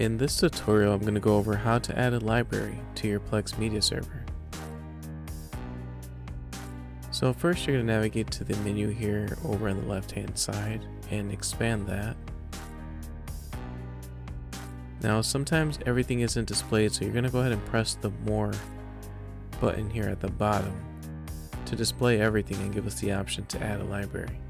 In this tutorial, I'm going to go over how to add a library to your Plex media server. So first you're going to navigate to the menu here over on the left hand side and expand that. Now sometimes everything isn't displayed so you're going to go ahead and press the more button here at the bottom to display everything and give us the option to add a library.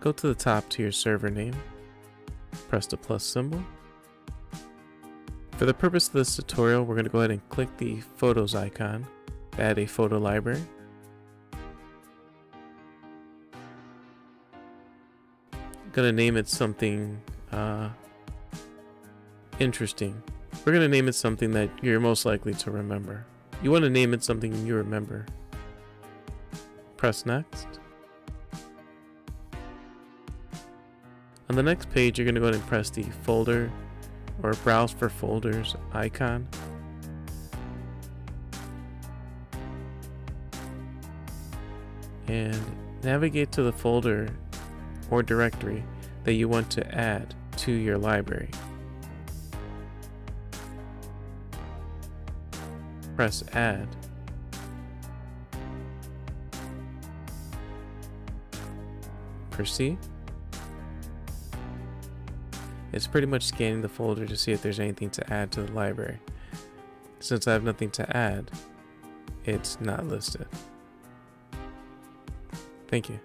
Go to the top to your server name, press the plus symbol. For the purpose of this tutorial, we're going to go ahead and click the photos icon add a photo library. I'm going to name it something uh, interesting. We're going to name it something that you're most likely to remember. You want to name it something you remember. Press next. On the next page, you're going to go ahead and press the folder or browse for folders icon. And navigate to the folder or directory that you want to add to your library. Press add. Proceed. It's pretty much scanning the folder to see if there's anything to add to the library. Since I have nothing to add, it's not listed. Thank you.